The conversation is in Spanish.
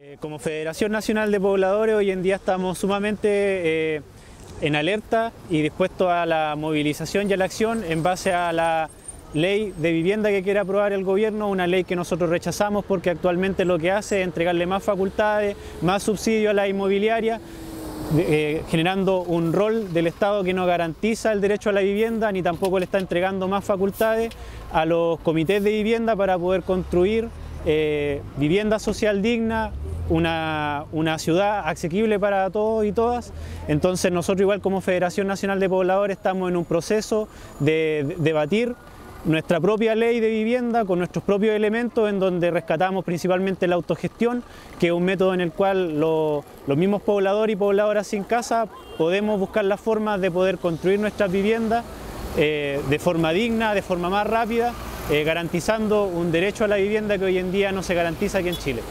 Eh, como Federación Nacional de Pobladores hoy en día estamos sumamente eh, en alerta y dispuestos a la movilización y a la acción en base a la ley de vivienda que quiere aprobar el gobierno, una ley que nosotros rechazamos porque actualmente lo que hace es entregarle más facultades, más subsidio a la inmobiliaria, eh, generando un rol del Estado que no garantiza el derecho a la vivienda ni tampoco le está entregando más facultades a los comités de vivienda para poder construir vivienda social digna, una, ciudad asequible para todos y todas. Entonces nosotros igual como Federación Nacional de Pobladores estamos en un proceso de, debatir nuestra propia ley de vivienda con nuestros propios elementos en donde rescatamos principalmente la autogestión, que es un método en el cual los mismos pobladores y pobladoras sin casa podemos buscar las formas de poder construir nuestras viviendas eh, de forma digna, de forma más rápida, eh, garantizando un derecho a la vivienda que hoy en día no se garantiza aquí en Chile.